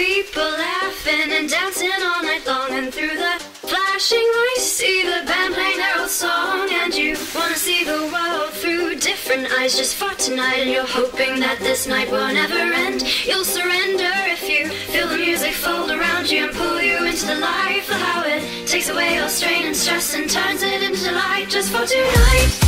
people laughing and dancing all night long. And through the flashing lights see the band playing their old song. And you wanna see the world through different eyes just for tonight. And you're hoping that this night will never end. You'll surrender if you feel the music fold around you and pull you into the life of how it takes away all strain and stress and turns it into light just for tonight.